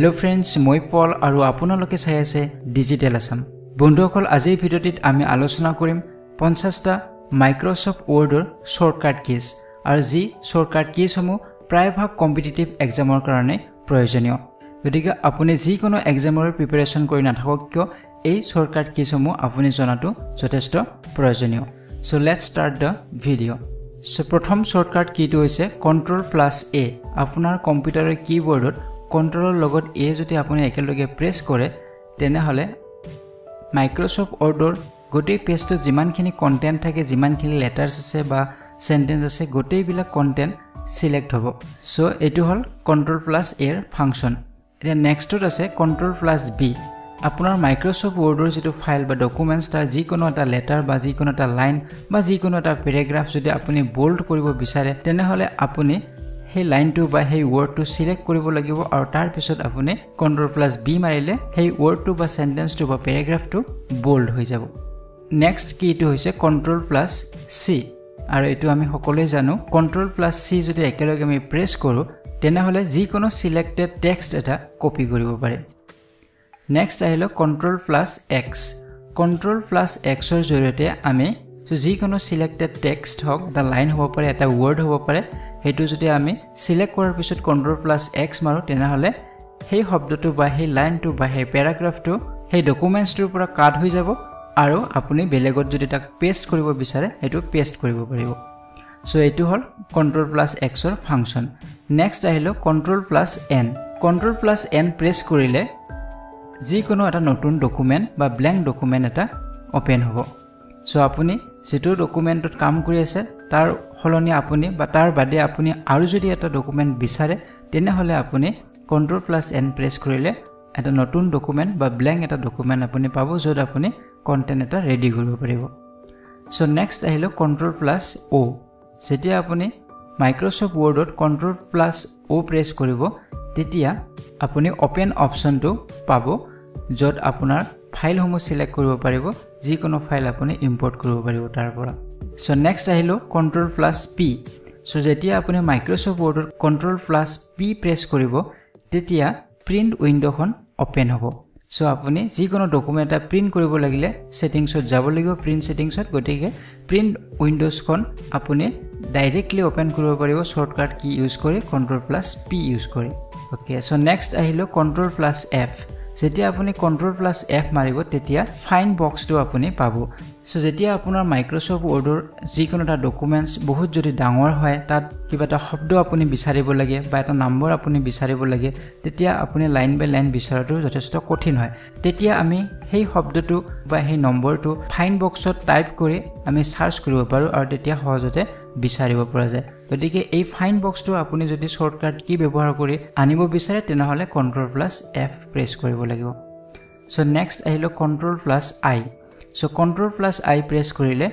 Hello friends মই পল আৰু আপোনালোকে চাই আছে ডিজিটেল আছাম বন্ধুসকল আজিৰ ভিডিঅ'টিত আমি আলোচনা কৰিম পঞ্চাছটা মাইক্ৰ'ছফ্ট ৱৰ্ডৰ শ্বৰ্টকাট কিজ আৰু যি শ্বৰ্টকাট কিজসমূহ প্ৰায়ভাগ কম্পিটিটিভ এক্সামৰ কাৰণে প্ৰয়োজনীয়। গতিকে আপুনি যিকোনো এক্সামৰ প্ৰিপেৰেশ্যন কৰি নাথাকক কিয় এই শ্বৰ্টকাট কিজসমূহ আপুনি জনাটো যথেষ্ট প্ৰয়োজনীয়। So' let's start the video' so' প্ৰথম শ্বৰ্টকাট কিটো হৈছে কণ্ট্ৰল প্লাছ এ আপোনাৰ কম্পিউটাৰৰ কী বৰ্ডত কণ্ট্ৰলৰ লগত এ যদি আপুনি একেলগে প্ৰেছ কৰে তেনেহ'লে মাইক্ৰ'ছফ্ট ৱৰ্ডৰ গোটেই পেজটোত যিমানখিনি কণ্টেণ্ট থাকে যিমানখিনি লেটাৰ্ছ আছে বা চেণ্টেঞ্চ আছে গোটেইবিলাক কণ্টেণ্ট ছিলেক্ট হ'ব। চ' এইটো হ'ল কণ্ট্ৰল প্লাছ এৰ ফাংচন এতিয়া নেক্সটত আছে কণ্ট্ৰল প্লাছ বি আপোনাৰ মাইক্ৰ'ছফ্ট ৱৰ্ডৰ যিটো ফাইল বা ডকুমেণ্টছ তাৰ যিকোনো এটা লেটাৰ বা যিকোনো এটা লাইন বা যিকোনো এটা পেৰেগ্ৰাফ যদি আপুনি বল্ড কৰিব বিচাৰে তেনেহ'লে আপুনি সেই লাইনটো বা সেই ৱৰ্ডটো ছিলেক্ট কৰিব লাগিব আৰু তাৰপিছত আপুনি কণ্ট্ৰল প্লাছ বি মাৰিলে সেই ৱৰ্ডটো বা চেণ্টেঞ্চটো বা পেৰেগ্ৰাফটো বল্ড হৈ যাব। নেক্সট কিটো হৈছে? কণ্ট্ৰল প্লাছ চি আৰু এইটো আমি সকলোৱে জানো। কণ্ট্ৰল প্লাছ চি যদি একেলগে আমি প্ৰেছ কৰোঁ তেনেহ'লে যিকোনো ছিলেক্টেড টেক্সট এটা কপি কৰিব পাৰে। নেক্সট আহিলে control plus X control plus এক্সৰ জৰিয়তে আমি যিকোনো ছিলেক্টেড টেক্সট হওক এটা লাইন হ'ব পাৰে এটা ৱৰ্ড হ'ব পাৰে সেইটো যদি আমি ছিলেক্ট কৰাৰ পিছত কণ্ট্ৰল প্লাছ এক্স মাৰোঁ তেনেহ'লে সেই শব্দটো বা সেই লাইনটো বা সেই পেৰাগ্ৰাফটো সেই ডকুমেণ্টছটোৰ পৰা কাট হৈ যাব আৰু আপুনি বেলেগত যদি তাক পেষ্ট কৰিব বিচাৰে সেইটো পেষ্ট কৰিব পাৰিব। চ' এইটো হ'ল কণ্ট্ৰল প্লাছ এক্সৰ ফাংচন নেক্সট আহিলোঁ control plus N control plus N press কৰিলে যিকোনো এটা নতুন ডকুমেণ্ট বা ব্লেংক ডকুমেণ্ট এটা অ'পেন হ'ব। চ' আপুনি যিটো ডকুমেণ্টত কাম কৰি আছে তাৰ সলনি আপুনি বা তাৰ বাদে আপুনি আৰু যদি এটা ডকুমেণ্ট বিচাৰে তেনেহ'লে আপুনি কণ্ট্ৰল প্লাছ এন প্ৰেছ কৰিলে এটা নতুন ডকুমেণ্ট বা ব্লেংক এটা ডকুমেণ্ট আপুনি পাব য'ত আপুনি কণ্টেণ্ট এটা ৰেডি কৰিব পাৰিব। চ' নেক্সট আহিলোঁ কণ্ট্ৰল প্লাছ অ' যেতিয়া আপুনি মাইক্ৰ'ছফ্ট ৱৰ্ডত কণ্ট্ৰল প্লাছ অ' প্ৰেছ কৰিব তেতিয়া আপুনি অ'পেন অপশ্যনটো পাব য'ত আপোনাৰ ফাইলসমূহ ছিলেক্ট কৰিব পাৰিব যিকোনো ফাইল আপুনি ইম্পৰ্ট কৰিব পাৰিব তাৰ পৰা। চ' নেক্সট আহিলোঁ কণ্ট্ৰল প্লাছ পি চ' যেতিয়া আপুনি মাইক্ৰ'ছফ্ট ৱৰ্ডত কণ্ট্ৰল প্লাছ পি প্ৰেছ কৰিব তেতিয়া প্ৰিণ্ট উইণ্ড'খন অ'পেন হ'ব। চ' আপুনি যিকোনো ডকুমেণ্ট এটা প্ৰিণ্ট কৰিব লাগিলে ছেটিংছত যাব লাগিব। প্ৰিণ্ট ছেটিংছত গতিকে প্ৰিণ্ট উইণ্ড'জখন আপুনি ডাইৰেক্টলি অ'পেন কৰিব পাৰিব। শ্বৰ্টকাট কি ইউজ কৰি কণ্ট্ৰল প্লাছ পি ইউজ কৰি। অ'কে চ' নেক্সট আহিলোঁ কণ্ট্ৰল প্লাছ এফ যেতিয়া আপুনি কণ্ট্ৰল প্লাছ এফ মাৰিব তেতিয়া ফাইন বক্সটো আপুনি পাব। চ' যেতিয়া আপোনাৰ মাইক্ৰ'ছফ্ট ৱৰ্ডৰ যিকোনো এটা ডকুমেণ্টছ বহুত যদি ডাঙৰ হয় তাত কিবা এটা শব্দ আপুনি বিচাৰিব লাগে বা এটা নম্বৰ আপুনি বিচাৰিব লাগে তেতিয়া আপুনি লাইন বাই লাইন বিচৰাটো যথেষ্ট কঠিন হয়। তেতিয়া আমি সেই শব্দটো বা সেই নম্বৰটো ফাইন বক্সত টাইপ কৰি আমি চাৰ্চ কৰিব পাৰোঁ আৰু তেতিয়া সহজতে বিচাৰিব পৰা যায়। গতিকে এই ফাইন বক্সটো আপুনি যদি শ্বৰ্টকাট কি ব্যৱহাৰ কৰি আনিব বিচাৰে তেনেহ'লে কণ্ট্ৰল প্লাছ এফ প্ৰেছ কৰিব লাগিব। চ' নেক্সট আহিলোঁ control plus I so' control plus I press কৰিলে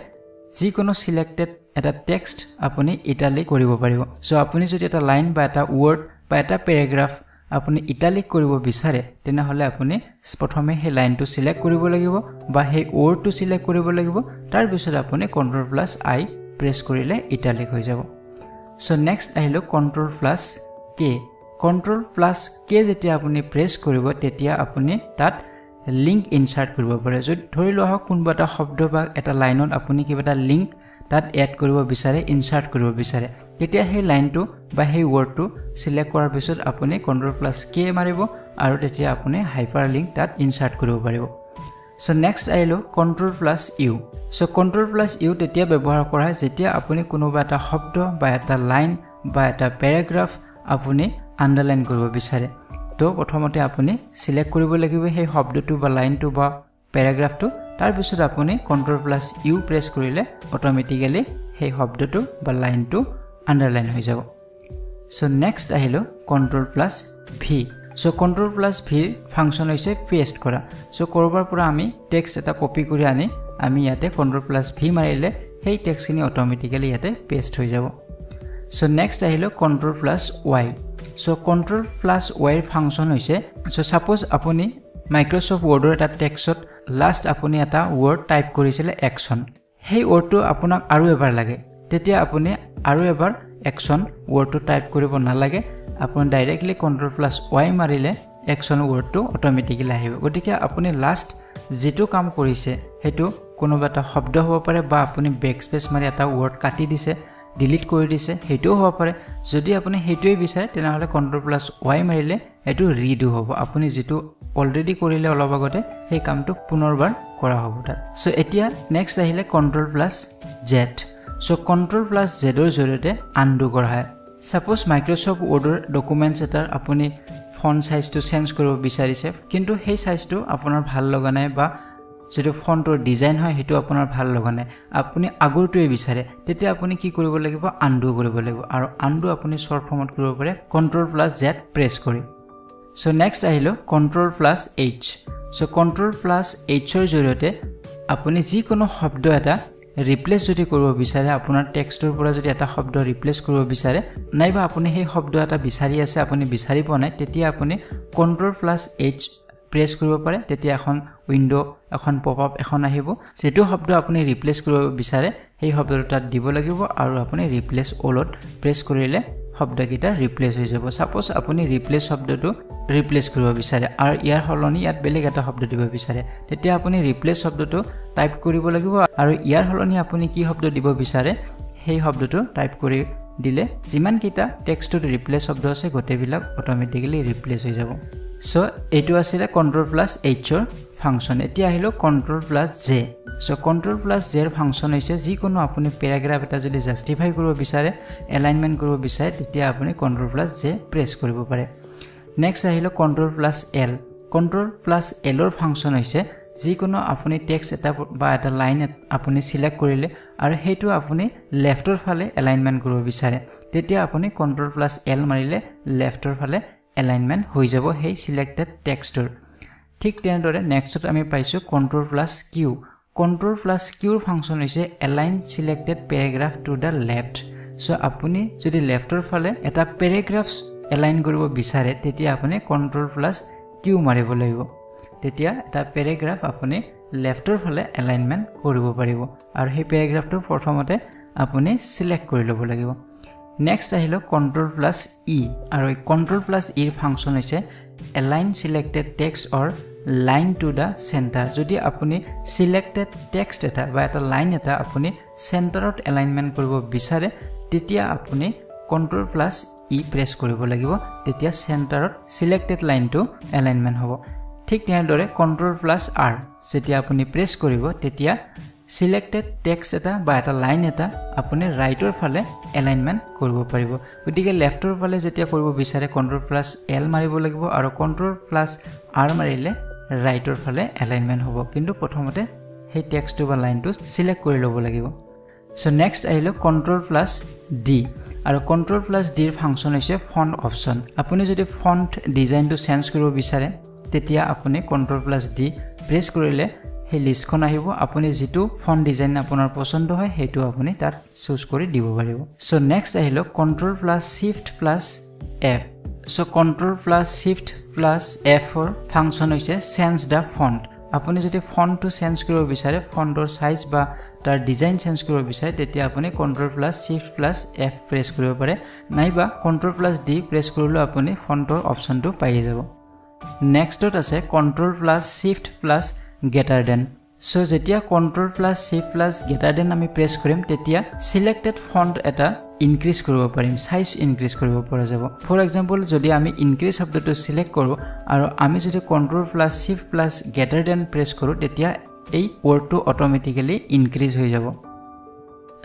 যিকোনো ছিলেক্টেড এটা টেক্সট আপুনি ইটালিক কৰিব পাৰিব। চ' আপুনি যদি এটা লাইন বা এটা ৱৰ্ড বা এটা পেৰেগ্ৰাফ আপুনি ইটালিক কৰিব বিচাৰে তেনেহ'লে আপুনি প্ৰথমে সেই লাইনটো ছিলেক্ট কৰিব লাগিব বা সেই ৱৰ্ডটো ছিলেক্ট কৰিব লাগিব। তাৰপিছত আপুনি কণ্ট্ৰল প্লাছ আই প্ৰেছ কৰিলে ইটালিক হৈ যাব। চ' নেক্সট আহিলোঁ control plus K control plus K যেতিয়া আপুনি প্ৰেছ কৰিব তেতিয়া আপুনি তাত লিংক ইনচাৰ্ট কৰিব পাৰে। যদি ধৰি লোৱা হওক কোনোবা এটা শব্দ বা এটা লাইনত আপুনি কিবা এটা লিংক তাত এড কৰিব বিচাৰে ইনচাৰ্ট কৰিব বিচাৰে তেতিয়া সেই লাইনটো বা সেই ৱৰ্ডটো ছিলেক্ট কৰাৰ পিছত আপুনি কণ্ট্ৰল প্লাছ কে মাৰিব আৰু তেতিয়া আপুনি হাইপাৰ লিংক তাত ইনচাৰ্ট কৰিব পাৰিব। চ' নেক্সট আহিলোঁ control plus U so' control plus U তেতিয়া ব্যৱহাৰ কৰা হয় যেতিয়া আপুনি কোনোবা এটা শব্দ বা এটা লাইন বা এটা পেৰাগ্ৰাফ আপুনি আণ্ডাৰলাইন কৰিব বিচাৰে। তো প্ৰথমতে আপুনি ছিলেক্ট কৰিব লাগিব সেই শব্দটো বা লাইনটো বা পেৰাগ্ৰাফটো তাৰপিছত আপুনি কণ্ট্ৰল প্লাছ ইউ প্ৰেছ কৰিলে অট'মেটিকেলি সেই শব্দটো বা লাইনটো আণ্ডাৰলাইন হৈ যাব। চ' নেক্সট আহিলোঁ control plus V so' control plus ভিৰ ফাংচন হৈছে পেষ্ট কৰা। চ' ক'ৰবাৰ পৰা আমি টেক্সট এটা কপি কৰি আনি আমি ইয়াতে কণ্ট্ৰল প্লাছ ভি মাৰিলে সেই টেক্সটখিনি অট'মেটিকেলি ইয়াতে পেষ্ট হৈ যাব। চ' নেক্সট আহিলোঁ control plus Y so' control plus ৱাইৰ function হৈছে চ' ছাপ'জ আপুনি মাইক্ৰ'ছফ্ট ৱৰ্ডৰ এটা টেক্সট লাষ্ট আপুনি এটা ৱৰ্ড টাইপ কৰিছিলে একশ্যন সেই ৱৰ্ডটো আপোনাক আৰু এবাৰ লাগে। তেতিয়া আপুনি আৰু এবাৰ একশ্যন ৱৰ্ডটো টাইপ কৰিব নালাগে। আপুনি ডাইৰেক্টলি কণ্ট্ৰল প্লাছ ৱাই মাৰিলে একশ্যন ৱৰ্ডটো অট'মেটিকেলি আহিব। গতিকে আপুনি লাষ্ট যিটো কাম কৰিছে সেইটো কোনোবা এটা শব্দ হ'ব পাৰে বা আপুনি বেক স্পেচ মাৰি এটা ৱৰ্ড কাটি দিছে। ডিলিট কৰি দিছে সেইটোও হ'ব পাৰে। যদি আপুনি সেইটোৱে বিচাৰে তেনেহ'লে কণ্ট্ৰল প্লাছ ৱাই মাৰিলে সেইটো ৰিডো হ'ব। আপুনি যিটো অলৰেডি কৰিলে অলপ আগতে সেই কামটো পুনৰবাৰ কৰা হ'ব তাত। চ' এতিয়া নেক্সট আহিলে control plus Z so' control plus জেডৰ জৰিয়তে আনডু কৰা হয়। ছাপ'জ মাইক্ৰ'ছফ্ট ৱৰ্ডৰ ডকুমেণ্টছ এটাৰ আপুনি ফোন চাইজটো চেঞ্জ কৰিব বিচাৰিছে কিন্তু সেই চাইজটো আপোনাৰ ভাল লগা নাই বা যিটো ফোনটোৰ ডিজাইন হয় সেইটো আপোনাৰ ভাল লগা নাই। আপুনি আগৰটোৱে বিচাৰে তেতিয়া আপুনি কি কৰিব লাগিব? আনডু কৰিব লাগিব। আৰু আনডু আপুনি শ্বৰ্ট ফৰ্মত কৰিব পাৰে কণ্ট্ৰল প্লাছ জেড প্ৰেছ কৰি। চ' নেক্সট আহিলোঁ control plus H. So' control plus এইচৰ জৰিয়তে আপুনি যিকোনো শব্দ এটা ৰিপ্লেচ যদি কৰিব বিচাৰে আপোনাৰ টেক্সটোৰ পৰা যদি এটা শব্দ ৰিপ্লেচ কৰিব বিচাৰে নাইবা আপুনি সেই শব্দ এটা বিচাৰি আছে আপুনি বিচাৰি পোৱা নাই তেতিয়া আপুনি কণ্ট্ৰল প্লাছ এইচ প্ৰেছ কৰিব পাৰে তেতিয়া এখন উইণ্ড' এখন পপ আপ এখন আহিব। যিটো শব্দ আপুনি ৰিপ্লেচ কৰিব বিচাৰে সেই শব্দটো তাত দিব লাগিব আৰু আপুনি ৰিপ্লেচ অলত প্ৰেছ কৰিলে শব্দকেইটা ৰিপ্লেচ হৈ যাব। ছাপ'জ আপুনি ৰিপ্লেচ শব্দটো ৰিপ্লেচ কৰিব বিচাৰে আৰু ইয়াৰ সলনি ইয়াত বেলেগ এটা শব্দ দিব বিচাৰে। তেতিয়া আপুনি ৰিপ্লেচ শব্দটো টাইপ কৰিব লাগিব আৰু ইয়াৰ সলনি আপুনি কি শব্দ দিব বিচাৰে সেই শব্দটো টাইপ কৰি দিলে যিমানকেইটা টেক্সটোত ৰিপ্লেচ শব্দ আছে গোটেইবিলাক অট'মেটিকেলি ৰিপ্লেচ হৈ যাব। চ' এইটো আছিলে কণ্ট্ৰল প্লাছ এইচৰ ফাংচন এতিয়া আহিলোঁ control plus J so' control plus জেৰ ফাংচন হৈছে যিকোনো আপুনি পেৰাগ্ৰাফ এটা যদি জাষ্টিফাই কৰিব বিচাৰে এলাইনমেণ্ট কৰিব বিচাৰে তেতিয়া আপুনি কণ্ট্ৰল প্লাছ জে প্ৰেছ কৰিব পাৰে। নেক্সট আহিলোঁ control plus L control plus এলৰ ফাংচন হৈছে যিকোনো আপুনি টেক্সট এটা বা এটা লাইন আপুনি চিলেক্ট কৰিলে আৰু সেইটো আপুনি লেফ্টৰ ফালে এলাইনমেণ্ট কৰিব বিচাৰে। তেতিয়া আপুনি কণ্ট্ৰল প্লাছ এল মাৰিলে লেফ্টৰ ফালে এলাইনমেণ্ট হৈ যাব সেই চিলেক্টেড টেক্সটোৰ ঠিক তেনেদৰে নেক্সটত আমি পাইছোঁ control plus Q control plus কিউৰ function হৈছে align selected paragraph to the left so' আপুনি যদি লেফ্টৰ ফালে এটা পেৰেগ্ৰাফ এলাইন কৰিব বিচাৰে তেতিয়া আপুনি কণ্ট্ৰল প্লাছ কিউ মাৰিব লাগিব। তেতিয়া এটা পেৰেগ্ৰাফ আপুনি লেফ্টৰ ফালে এলাইনমেণ্ট কৰিব পাৰিব। আৰু সেই পেৰেগ্ৰাফটো প্ৰথমতে আপুনি চিলেক্ট কৰি ল'ব লাগিব। নেক্সট আহিল কণ্ট্ৰল প্লাছ ই আৰু এই কণ্ট্ৰল প্লাছ ইৰ ফাংচন হৈছে align selected text or line to the centre যদি আপুনি চিলেক্টেড টেক্সট এটা বা এটা লাইন এটা আপুনি চেণ্টাৰত এলাইনমেণ্ট কৰিব বিচাৰে তেতিয়া আপুনি কণ্ট্ৰল প্লাছ ই প্ৰেছ কৰিব লাগিব। তেতিয়া চেণ্টাৰত চিলেক্টেড লাইনটো এলাইনমেণ্ট হ'ব। ঠিক তেনেদৰে কণ্ট্ৰল প্লাছ আৰ যেতিয়া আপুনি প্ৰেছ কৰিব তেতিয়া চিলেক্টেড টেক্সট এটা বা এটা লাইন এটা আপুনি ৰাইটৰ ফালে এলাইনমেণ্ট কৰিব পাৰিব। গতিকে লেফ্টৰ ফালে যেতিয়া কৰিব বিচাৰে কণ্ট্ৰল প্লাছ এল মাৰিব লাগিব আৰু কণ্ট্ৰল প্লাছ আৰ মাৰিলে ৰাইটৰ ফালে এলাইনমেণ্ট হ'ব। কিন্তু প্ৰথমতে সেই টেক্সটো বা লাইনটো চিলেক্ট কৰি ল'ব লাগিব। চ' নেক্সট আহিলোঁ কণ্ট্ৰল প্লাছ ডি আৰু কণ্ট্ৰল প্লাছ ডিৰ ফাংচন হৈছে ফণ্ট অপশ্যন আপুনি যদি ফণ্ট ডিজাইনটো চেঞ্জ কৰিব বিচাৰে তেতিয়া আপুনি কণ্ট্ৰল প্লাছ ডি প্ৰেছ কৰিলে সেই লিষ্টখন আহিব। আপুনি যিটো ফণ্ট ডিজাইন আপোনাৰ পচন্দ হয় সেইটো আপুনি তাত চুজ কৰি দিব পাৰিব। চ' নেক্সট আহিলোঁ control plus shift plus F so' control plus shift plus এফৰ ফাংচন হৈছে চেঞ্জ দ্য ফণ্ট আপুনি যদি ফণ্টটো চেঞ্জ কৰিব বিচাৰে ফণ্টৰ চাইজ বা তাৰ ডিজাইন চেঞ্জ কৰিব বিচাৰে তেতিয়া আপুনি control plus shift plus F press কৰিব পাৰে। নাইবা কণ্ট্ৰল প্লাছ ডি প্ৰেছ কৰিলেও আপুনি ফণ্টৰ অপশ্যনটো পাই যাব। নেক্সটত আছে control plus shift plus greater than so' যেতিয়া control plus shift plus greater than আমি প্ৰেছ কৰিম তেতিয়া চিলেক্টেড ফণ্ট এটা ইনক্ৰিজ কৰিব পাৰিম চাইজ ইনক্ৰিজ কৰিব পৰা যাব। ফৰ এক্সাম্পল যদি আমি ইনক্ৰিজ শব্দটো চিলেক্ট কৰোঁ আৰু আমি যদি control plus shift plus greater than press কৰোঁ তেতিয়া এই ৱৰ্ডটো অট'মেটিকেলি ইনক্ৰিজ হৈ যাব।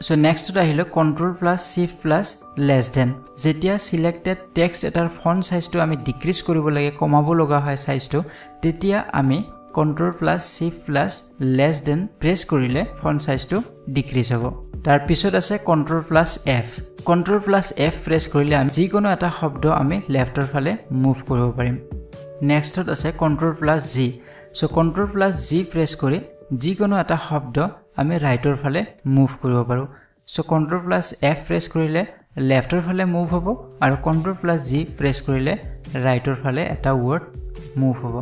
চ' নেক্সটত আহিলে control plus shift plus less than যেতিয়া চিলেক্টেড টেক্সট এটাৰ ফণ্ট চাইজটো আমি ডিক্ৰিজ কৰিব লাগে কমাব লগা হয় চাইজটো তেতিয়া আমি control plus shift plus less than press কৰিলে ফণ্ট চাইজটো ডিক্ৰিজ হ'ব। তাৰপিছত আছে control plus F control plus F press কৰিলে আমি যিকোনো এটা শব্দ আমি লেফ্টৰ ফালে মুভ কৰিব পাৰিম। নেক্সটত আছে control plus G so' control plus G press কৰি যিকোনো এটা শব্দ আমি ৰাইটৰ ফালে মুভ কৰিব পাৰোঁ। So' control plus F press কৰিলে লেফ্টৰ ফালে মুভ হ'ব আৰু কণ্ট্ৰল প্লাছ জি প্ৰেছ কৰিলে ৰাইটৰ ফালে এটা ৱৰ্ড মুভ হ'ব।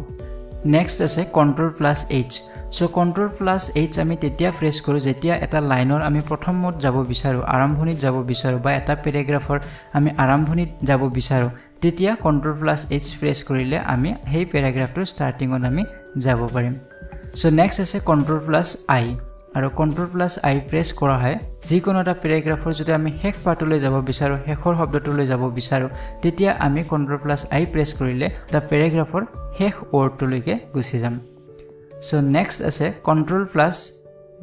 নেক্সট আছে control plus H so' control plus H আমি তেতিয়া প্ৰেছ কৰোঁ যেতিয়া এটা লাইনৰ আমি প্ৰথমত যাব বিচাৰোঁ আৰম্ভণিত যাব বিচাৰোঁ বা এটা পেৰেগ্ৰাফৰ আমি আৰম্ভণিত যাব বিচাৰোঁ তেতিয়া কণ্ট্ৰল প্লাছ এইচ প্ৰেছ কৰিলে আমি সেই পেৰাগ্ৰাফটোৰ ষ্টাৰ্টিঙত আমি যাব পাৰিম। চ' নেক্সট আছে কণ্ট্ৰল প্লাছ আই আৰু কণ্ট্ৰল প্লাছ আই প্ৰেছ কৰা হয়। যিকোনো এটা পেৰাগ্ৰাফৰ যদি আমি শেষ পাৰ্টলৈ যাব বিচাৰোঁ শেষৰ শব্দটোলৈ যাব বিচাৰোঁ তেতিয়া আমি কণ্ট্ৰল প্লাছ আই প্ৰেছ কৰিলে এটা পেৰাগ্ৰাফৰ শেষ ৱৰ্ডটোলৈকে গুচি যাম। চ' নেক্সট আছে কণ্ট্ৰল প্লাছ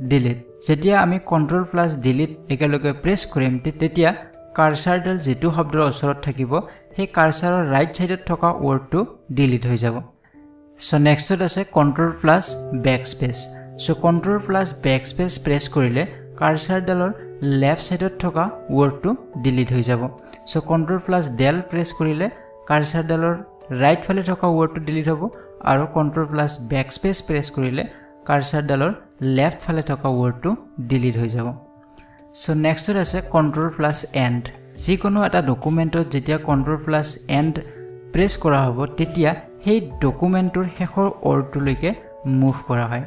ডিলিট যেতিয়া আমি কণ্ট্ৰল প্লাছ ডিলিট একেলগে প্ৰেছ কৰিম তেতিয়া কাৰ্চাৰডাল যিটো শব্দৰ ওচৰত থাকিব সেই কাৰ্চাৰৰ ৰাইট ছাইডত থকা ৱৰ্ডটো ডিলিট হৈ যাব। চ' নেক্সটত আছে control plus back space so' control plus back space press কৰিলে কাৰ্চাৰডালৰ লেফ্ট ছাইডত থকা ৱৰ্ডটো ডিলিট হৈ যাব। So' control plus del press কৰিলে কাৰ্চাৰডালৰ ৰাইট ফালে থকা ৱৰ্ডটো ডিলিট হ'ব আৰু control plus back space press কৰিলে কাৰ্চাৰডালৰ লেফ্ট ফালে থকা ৱৰ্ডটো ডিলিট হৈ যাব। চ' নেক্সটত আছে কণ্ট্ৰল প্লাছ এণ্ড যিকোনো এটা ডকুমেণ্টত যেতিয়া কণ্ট্ৰল প্লাছ এণ্ড প্ৰেছ কৰা হ'ব তেতিয়া সেই ডকুমেণ্টটোৰ শেষৰ ৱৰ্ডটোলৈকে মুভ কৰা হয়।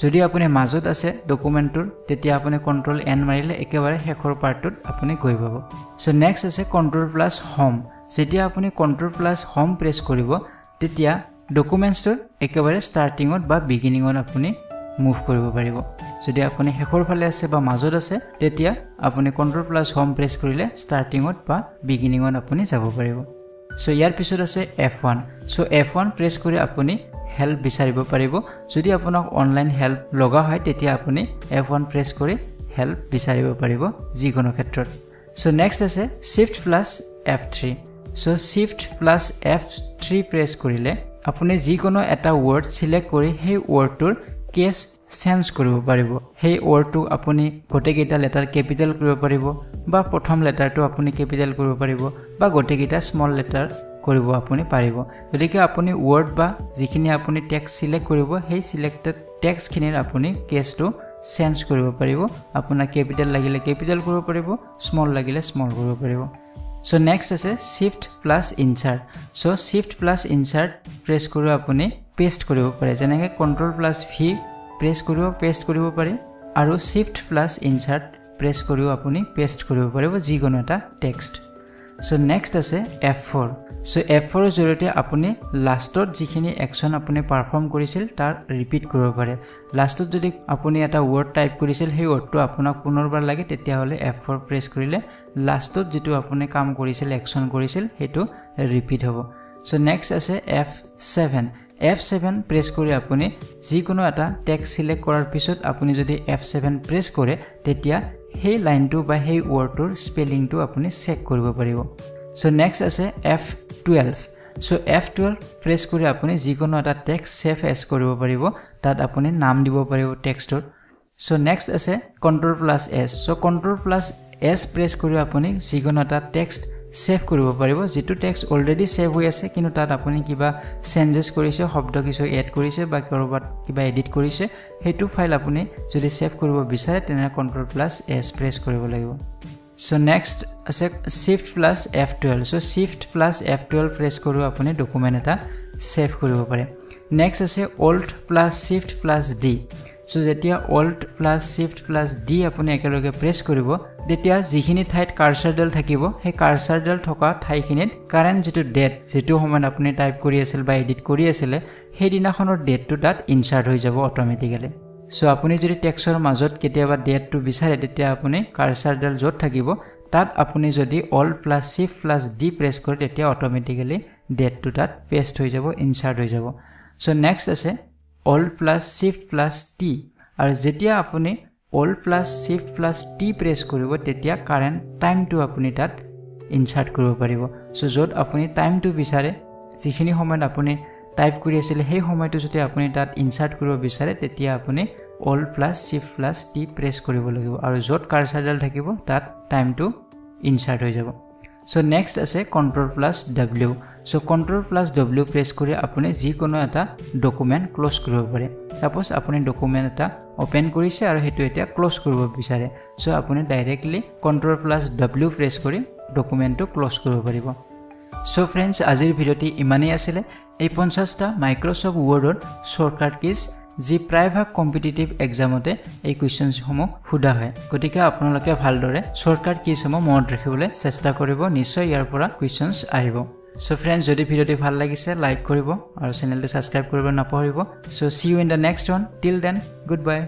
যদি আপুনি মাজত আছে ডকুমেণ্টটোৰ তেতিয়া আপুনি কণ্ট্ৰল এন মাৰিলে একেবাৰে শেষৰ পাৰ্টটোত আপুনি গৈ পাব। চ' নেক্সট আছে কণ্ট্ৰল প্লাছ হোম যেতিয়া আপুনি কণ্ট্ৰল প্লাছ হোম প্ৰেছ কৰিব তেতিয়া ডকুমেণ্টছটোৰ একেবাৰে ষ্টাৰ্টিঙত বা বিগিনিঙত আপুনি মুভ কৰিব পাৰিব। যদি আপুনি শেষৰ ফালে আছে বা মাজত আছে তেতিয়া আপুনি কণ্ট্ৰল প্লাছ হোম প্ৰেছ কৰিলে ষ্টাৰ্টিঙত বা বিগিনিঙত আপুনি যাব পাৰিব। চ' ইয়াৰ পিছত আছে F one so' F one press কৰি আপুনি হেল্প বিচাৰিব পাৰিব। যদি আপোনাক অনলাইন হেল্প লগা হয় তেতিয়া আপুনি এফ ওৱান প্ৰেছ কৰি হেল্প বিচাৰিব পাৰিব যিকোনো ক্ষেত্ৰত। চ' নেক্সট আছে shift plus F three so' shift plus F three press কৰিলে আপুনি যিকোনো এটা ৱৰ্ড চিলেক্ট কৰি সেই ৱৰ্ডটোৰ কেছ চেঞ্জ কৰিব পাৰিব। সেই ৱৰ্ডটোক আপুনি গোটেইকেইটা লেটাৰ কেপিটেল কৰিব পাৰিব বা প্ৰথম লেটাৰটো আপুনি কেপিটেল কৰিব পাৰিব বা গোটেইকেইটা স্মল লেটাৰ কৰিব আপুনি পাৰিব। গতিকে আপুনি ৱৰ্ড বা যিখিনি আপুনি টেক্স চিলেক্ট কৰিব সেই চিলেক্টেড টেক্সখিনিৰ আপুনি কেছটো চেঞ্জ কৰিব পাৰিব। আপোনাৰ কেপিটেল লাগিলে কেপিটেল কৰিব পাৰিব স্মল লাগিলে স্মল কৰিব পাৰিব। চ' নেক্সট আছে shift plus insert so' shift plus insert press কৰি আপুনি পেষ্ট কৰিব পাৰে। যেনেকৈ কণ্ট্ৰল প্লাছ ভি প্ৰেছ কৰিব পেষ্ট কৰিব পাৰে। আৰু চিফ্ট প্লাছ ইনচাৰ্ট প্ৰেছ কৰিও আপুনি পেষ্ট কৰিব পাৰিব যিকোনো এটা টেক্সট চ' নেক্সট আছে এফ ফ'ৰ চ' ফ'ৰৰ জৰিয়তে আপুনি লাষ্টত যিখিনি একশ্যন আপুনি পাৰফৰ্ম কৰিছিল তাৰ ৰিপিট কৰিব পাৰে। লাষ্টত যদি আপুনি এটা ৱৰ্ড টাইপ কৰিছিল সেই ৱৰ্ডটো আপোনাক পুনৰবাৰ লাগে তেতিয়াহ'লে এফ ফ'ৰ প্ৰেছ কৰিলে লাষ্টত যিটো আপুনি কাম কৰিছিল একশ্যন কৰিছিল সেইটো ৰিপিট হ'ব। চ' নেক্সট আছে F seven F seven press কৰি আপুনি যিকোনো এটা টেক্স চিলেক্ট কৰাৰ পিছত আপুনি যদি এফ ছেভেন প্ৰেছ কৰে তেতিয়া সেই লাইনটো বা সেই ৱৰ্ডটোৰ স্পেলিংটো আপুনি চেক কৰিব পাৰিব। চ' নেক্সট আছে F twelve so' F twelve press কৰি আপুনি যিকোনো এটা টেক্স ছেভ এছ কৰিব পাৰিব। তাত আপুনি নাম দিব পাৰিব টেক্সটোৰ চ' নেক্সট আছে control plus S so' control plus S press কৰি আপুনি যিকোনো এটা টেক্সট ছেভ কৰিব পাৰিব। যিটো টেক্সট অলৰেডি ছেভ হৈ আছে কিন্তু তাত আপুনি কিবা চেঞ্জেছ কৰিছে শব্দ কিছু এড কৰিছে বা ক'ৰবাত কিবা এডিট কৰিছে সেইটো ফাইল আপুনি যদি ছেভ কৰিব বিচাৰে তেনেহ'লে কণ্ট্ৰল প্লাছ এছ প্ৰেছ কৰিব লাগিব। চ' নেক্সট আছে shift plus F twelve so' shift plus F twelve press কৰিও আপুনি ডকুমেণ্ট এটা ছেভ কৰিব পাৰে নেক্সট আছে alt plus shift plus D so' যেতিয়া alt plus shift plus D আপুনি একেলগে প্ৰেছ কৰিব তেতিয়া যিখিনি ঠাইত কাৰ্চাৰডাল থাকিব সেই কাৰ্চাৰডাল থকা ঠাইখিনিত কাৰেণ্ট যিটো ডেট যিটো সময়ত আপুনি টাইপ কৰি আছিল বা এডিট কৰি আছিলে সেইদিনাখনৰ ডেটটো তাত ইনচাৰ্ট হৈ যাব অট'মেটিকেলি চ' আপুনি যদি টেক্সৰ মাজত কেতিয়াবা ডেটটো বিচাৰে তেতিয়া আপুনি কাৰ্চাৰডাল য'ত থাকিব তাত আপুনি যদি alt plus shift plus D press কৰে তেতিয়া অট'মেটিকেলি ডেটটো তাত পেষ্ট হৈ যাব ইনচাৰ্ট হৈ যাব। চ' নেক্সট আছে alt plus shift plus T আৰু যেতিয়া আপুনি alt plus shift plus T press কৰিব তেতিয়া কাৰেণ্ট টাইমটো আপুনি তাত ইনচাৰ্ট কৰিব পাৰিব। চ' য'ত আপুনি টাইমটো বিচাৰে যিখিনি সময়ত আপুনি টাইপ কৰি আছিলে সেই সময়টো যদি আপুনি তাত ইনচাৰ্ট কৰিব বিচাৰে তেতিয়া আপুনি alt plus shift plus T press কৰিব লাগিব আৰু য'ত কাৰ্চাৰডাল থাকিব তাত টাইমটো ইনচাৰ্ট হৈ যাব। চ' নেক্সট আছে control plus W so' control plus W press কৰি আপুনি যিকোনো এটা ডকুমেণ্ট ক্ল'জ কৰিব পাৰে। ছাপ'জ আপুনি ডকুমেণ্ট এটা অ'পেন কৰিছে আৰু সেইটো এতিয়া ক্ল'জ কৰিব বিচাৰে। চ' আপুনি directly control plus W press কৰি ডকুমেণ্টটো ক্ল'জ কৰিব পাৰিব। চ' ফ্ৰেণ্ডছ আজিৰ ভিডিঅ'টি ইমানেই আছিলে। এই পঞ্চাছটা মাইক্ৰ'ছফ্ট ৱৰ্ডৰ শ্বৰ্টকাট কিজ যি প্ৰায়ভাগ কম্পিটিটিভ এক্সামতে এই কুৱেশ্যনছসমূহ সোধা হয়। গতিকে আপোনালোকে ভালদৰে শ্বৰ্টকাট কিজসমূহ মনত ৰাখিবলৈ চেষ্টা কৰিব। নিশ্চয় ইয়াৰ পৰা কুৱেশ্যনছ আহিব। চ' ফ্ৰেণ্ডছ যদি ভিডিঅ'টি ভাল লাগিছে লাইক কৰিব আৰু চেনেলটো ছাবস্ক্ৰাইব কৰিব নাপাহৰিব। So' see you in the next one till then good bye